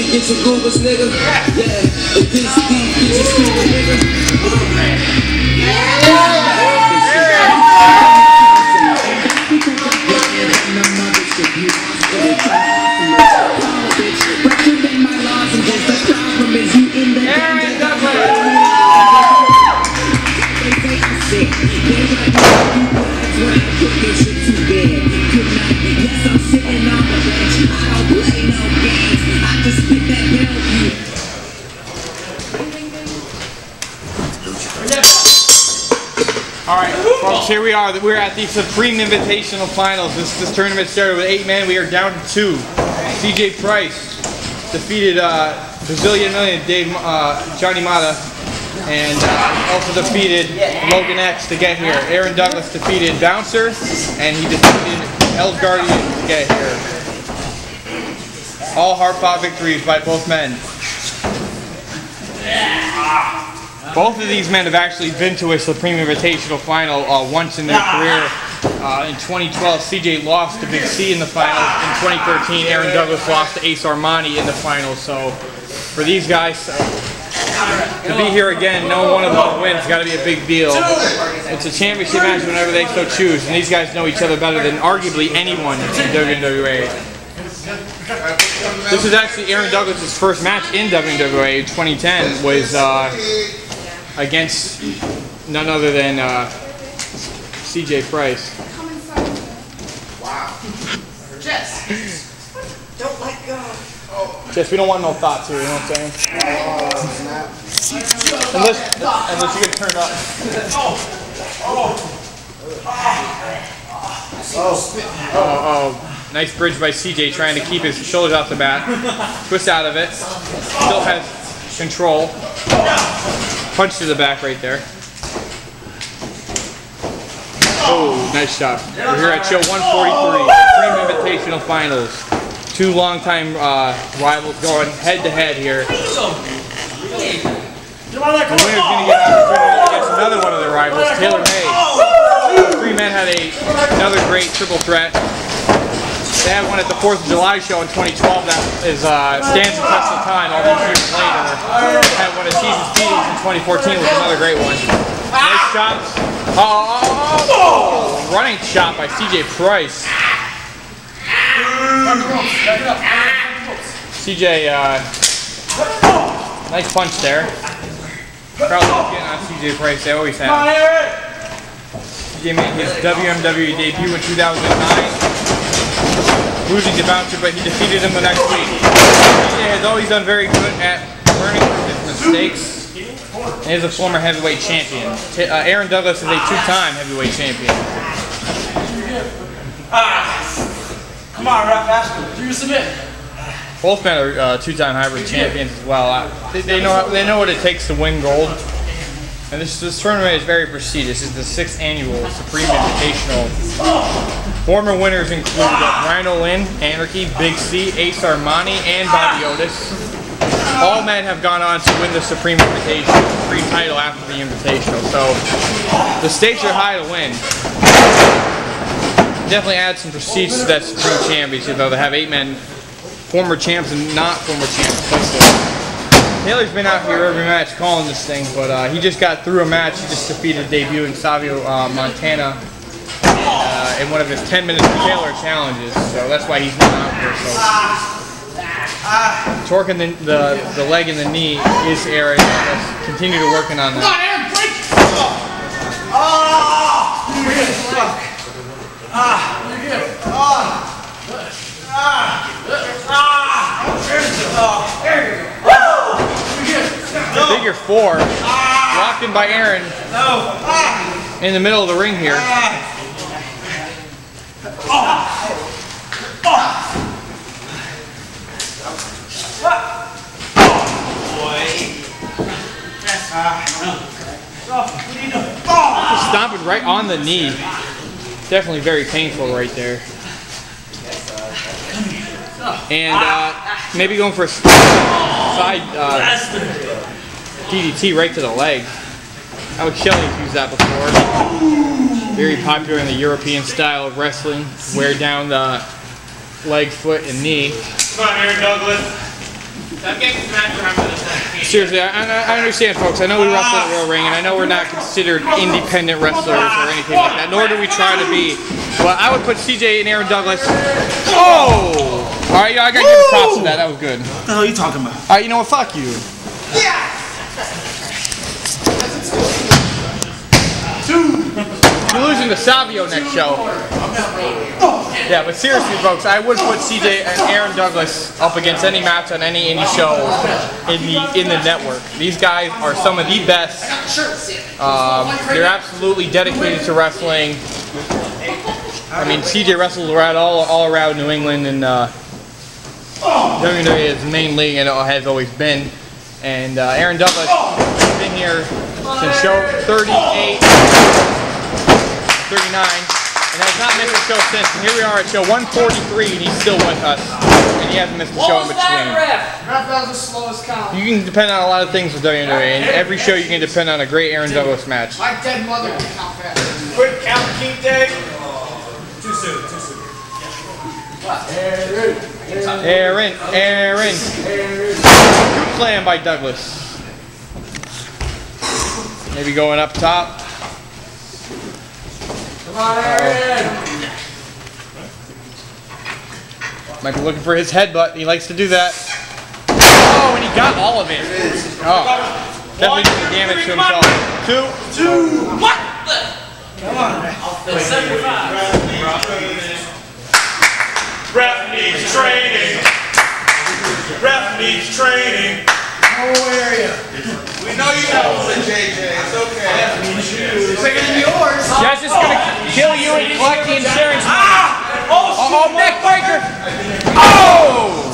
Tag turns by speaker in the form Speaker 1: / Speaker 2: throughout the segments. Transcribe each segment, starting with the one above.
Speaker 1: get your goobers, nigga. Yeah, if this deep, get your scuba, nigga.
Speaker 2: Aaron here we are. We're at the Supreme Invitational Finals. This, this tournament started with eight men. We are down to two. CJ Price defeated uh, Brazilian Million Dave uh, Johnny Mata, and uh, also defeated Logan X to get here. Aaron Douglas defeated Bouncer, and he defeated Els Guardian to get here. All hard-fought victories by both men. Both of these men have actually been to a Supreme Invitational final uh, once in their career. Uh, in 2012, CJ lost to Big C in the finals. In 2013, Aaron Douglas lost to Ace Armani in the finals. So for these guys uh, to be here again, no one of them wins, got to be a big deal. It's a championship match whenever they so choose, and these guys know each other better than arguably anyone in WMWA. This is actually Aaron Douglas' first match in WMWA in 2010 was uh, against none other than uh, CJ Price. Wow.
Speaker 3: Jess. Don't let go.
Speaker 2: Just we don't want no thoughts here, you know what I'm saying? Unless, unless you get turned up. Oh, oh, nice bridge by CJ trying to keep his shoulders off the bat. Twist out of it. Still has control. Punch to the back right there. Oh, nice shot. We're here at show 143, Supreme Invitational Finals. Two longtime uh, rivals going head to head here. The winner's going to get against another one of their rivals, Taylor May. Three men had a, another great triple threat. They had one at the 4th of July show in 2012 that is uh, stands the test of time all these years later. They Had one at Seasons Beatings in 2014 was another great one. Nice shots. Oh, oh, oh, running shot by CJ Price. CJ, uh, nice punch there. Crowd loves getting on CJ Price, they always have. CJ made his WMWA debut in 2009 losing to Bouncer, but he defeated him the next week. He has always done very good at learning from his mistakes. And is a former heavyweight champion. T- uh, Aaron Douglas is a two-time heavyweight champion.
Speaker 4: Come on, rap. Do you submit.
Speaker 2: Both men are uh, two-time hybrid champions as well. Uh, they, they know they know what it takes to win gold. And this, this tournament is very prestigious. It's the sixth annual Supreme Invitational. Former winners include Rhino Lynn, Anarchy, Big C, Ace Armani, and Bobby Otis. All men have gone on to win the Supreme Invitational, free title after the Invitational. So the stakes are high to win. Definitely add some prestige to that Supreme Championship, though, to have eight men, former champs and not former champs. Taylor's been out here every match calling this thing, but uh, he just got through a match. He just defeated debuting Savio uh, Montana in one of his 10 minutes for Taylor challenges, so that's why he's not out here. So torquing the, the the leg and the knee is area. Let's continue to working on that. Figure four, locked in by Aaron in the middle of the ring here. Just stomping right on the knee. Definitely very painful right there. And uh, maybe going for a side uh, DDT right to the leg. Alex Shelley's used that before. Very popular in the European style of wrestling. Wear down the leg, foot, and knee.
Speaker 4: Come on, Aaron Douglas.
Speaker 2: Seriously, I, I, I understand, folks. I know we wrestle in the real ring, and I know we're not considered independent wrestlers or anything like that, nor do we try to be. But I would put CJ and Aaron Douglas. Oh! All right, I gotta give props to that. That was good.
Speaker 4: What the hell are you talking about?
Speaker 2: All right, you know what? Fuck you. You're losing to Savio next show. Yeah, but seriously, folks, I would put CJ and Aaron Douglas up against any match on any indie show in the in the network. These guys are some of the best. Um, they're absolutely dedicated to wrestling. I mean, CJ wrestles around all all around New England and. Uh, WMWA is the main league and has always been. And uh, Aaron Douglas has been here since show 38, 39, and has not missed a show since. And here we are at show 143 and he's still with us. And he hasn't missed a show in between.
Speaker 3: Ref, that was the slowest count.
Speaker 2: You can depend on a lot of things with WMWA, and every show you can depend on a great Aaron Douglas match.
Speaker 3: My dead mother can count fast.
Speaker 4: Quick count, King Day. Too soon, too soon.
Speaker 2: Aaron, Aaron. Good plan by Douglas. Maybe going up top.
Speaker 3: Come on, Aaron.
Speaker 2: Might be looking for his headbutt. He likes to do that. Oh, and he got all of it. Oh, definitely did damage to himself. Two.
Speaker 4: Two. What the? Come on. Ref needs training. Ref needs training.
Speaker 3: Oh, area.
Speaker 5: We know you know it, JJ. It's okay.
Speaker 3: Bigger than yours.
Speaker 2: That's just gonna kill you and collect the insurance.
Speaker 4: Ah! Oh,
Speaker 2: Oh, oh, neck breaker. Oh!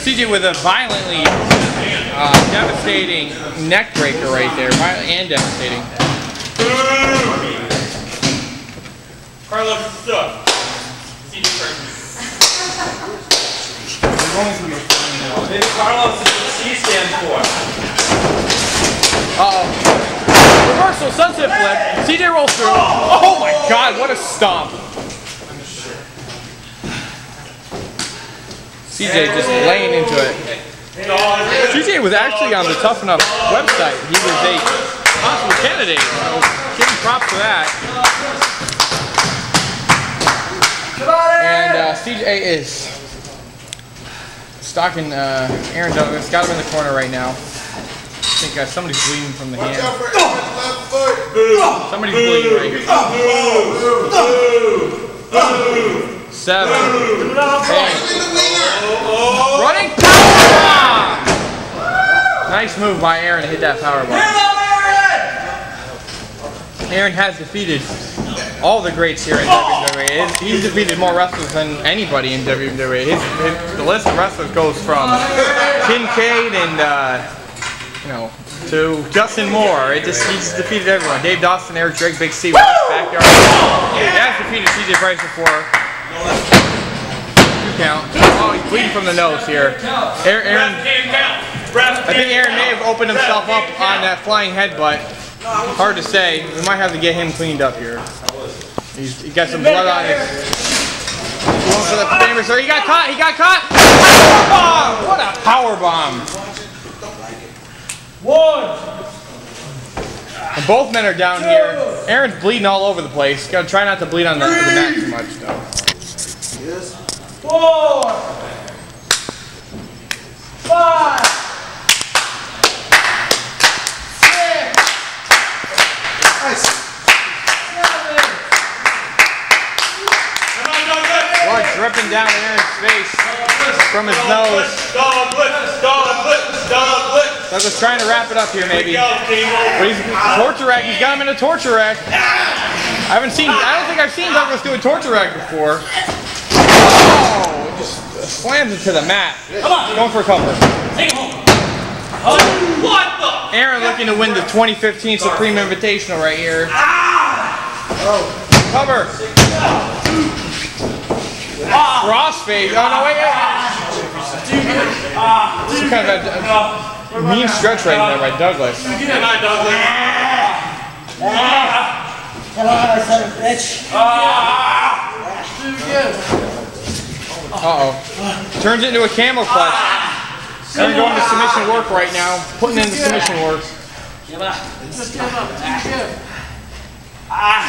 Speaker 2: CJ with a violently uh, devastating neck breaker right there, and devastating.
Speaker 4: Carlos is stuck. See the Carlos is what C stands for.
Speaker 2: Uh-oh. Reversal, sunset flip. CJ rolls through. Oh my god, what a stomp. CJ just laying into it. CJ was actually on the Tough Enough website. He was a possible candidate, so give him props for that. And uh, CJ is stalking uh, Aaron Douglas. Got him in the corner right now. I think uh, somebody's bleeding from the
Speaker 5: Watch
Speaker 2: hand.
Speaker 5: out for Aaron's left foot.
Speaker 2: Somebody's bleeding right here. Seven. Eight.
Speaker 5: In the winger.
Speaker 2: Running power bomb! Nice move by Aaron to hit that power bomb. Aaron has defeated all the greats here in WMWA. He's- He's defeated more wrestlers than anybody in WMWA. His, his, the list of wrestlers goes from Kincaid and uh, you know to Justin Moore. It just he's defeated everyone. Dave Dawson, Eric Drake, Big C, with his backyard. He has defeated CJ Price before. Two count. Oh, he's bleeding from the nose here. Aaron. I think Aaron may have opened himself up on that flying headbutt. Hard to say. We might have to get him cleaned up here. He's he got some blood on his. Going for the famous. He got caught. He got caught. Power bomb! What a power bomb!
Speaker 4: One.
Speaker 2: And both men are down here. Aaron's bleeding all over the place. Gotta try not to bleed on the, the mat too much though.
Speaker 4: Four. Five. On,
Speaker 2: Blood dripping down Aaron's face from his nose. Douglas trying to wrap it up here maybe. But he's torture rack. He's got him in a torture rack. I haven't seen. I don't think I've seen Douglas do a torture rack before. Oh, just slams it to the mat.
Speaker 4: Come on.
Speaker 2: Going for a cover.
Speaker 4: Take him home. Oh, what the?
Speaker 2: Aaron looking to win the 2015 Supreme Invitational right here. Ah! Oh, cover. Ah! Crossface. Oh no, wait, wait. Ah! Some kind of a mean stretch right there by Douglas.
Speaker 4: Come on, Douglas.
Speaker 3: Come on, son of a bitch.
Speaker 2: Uh oh. Turns it into a camel clutch. Aaron going to submission work right now, putting in the submission work.
Speaker 3: Just give up. Just give.
Speaker 2: Uh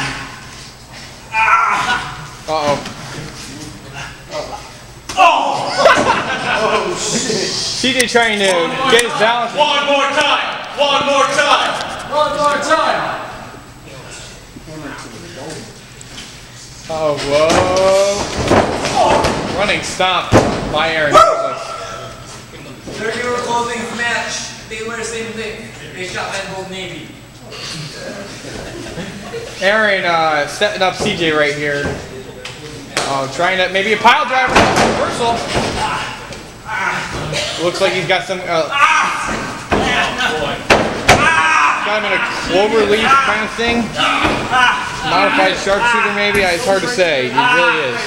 Speaker 2: oh. CJ trying to get his balance.
Speaker 4: One more time. One more time.
Speaker 3: One more time.
Speaker 2: Oh, whoa. Running stop by Aaron Douglas.
Speaker 6: Third year clothing match. They wear the same thing. They shot at Old Navy.
Speaker 2: Aaron uh, setting up CJ right here. Oh, trying to maybe a pile driver reversal. Looks like he's got some. Uh, got him in a clover leaf kind of thing. Modified sharpshooter maybe. It's hard to say. He really is.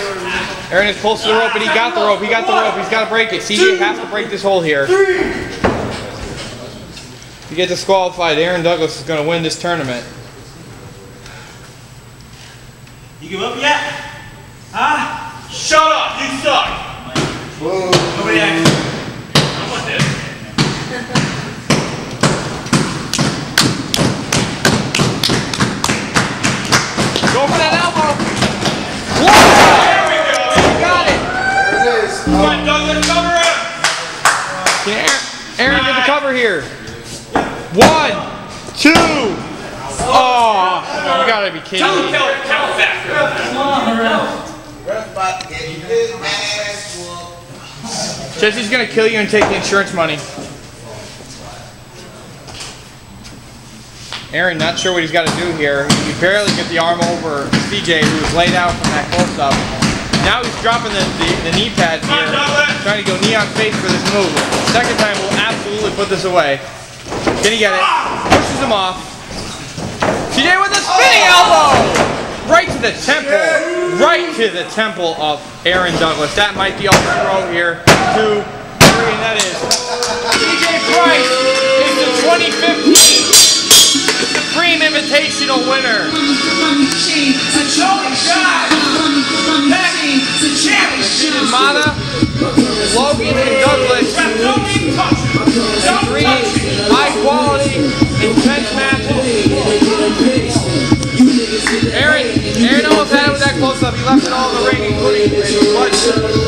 Speaker 2: Aaron is close to the rope, and he got the rope. He got the rope. He's got to break it. CJ has to break this hole here. If you get disqualified, Aaron Douglas is going to win this tournament.
Speaker 7: You give up yet? Huh?
Speaker 4: Shut up. You suck.
Speaker 7: Nobody asked.
Speaker 4: Someone did.
Speaker 2: Go for that elbow.
Speaker 4: There we go.
Speaker 2: You Got it.
Speaker 5: There it is.
Speaker 4: Come on, Douglas. Cover him.
Speaker 2: Can Aaron, Aaron get the cover here? One, two. Oh, oh you gotta be kidding
Speaker 4: Count,
Speaker 2: me.
Speaker 4: count, count faster.
Speaker 5: Ref about to get his ass.
Speaker 2: Jesse's gonna kill you and take the insurance money. Aaron, not sure what he's got to do here. He barely get the arm over CJ, who was laid out from that close-up. Now he's dropping the, the, the knee pads here, trying to go knee on face for this move. Second time will absolutely put this away. Can he get it? Pushes him off. CJ with a spinning elbow! Right to the temple. Right to the temple of Aaron Douglas. That might be all the throw here. Two, three, and that is CJ Price is the 2015 Supreme Invitational winner. Mata, Logan, and Douglas. Three high quality, intense matches. Aaron, Aaron almost had it with that close up. He left it all in the ring, including his butt.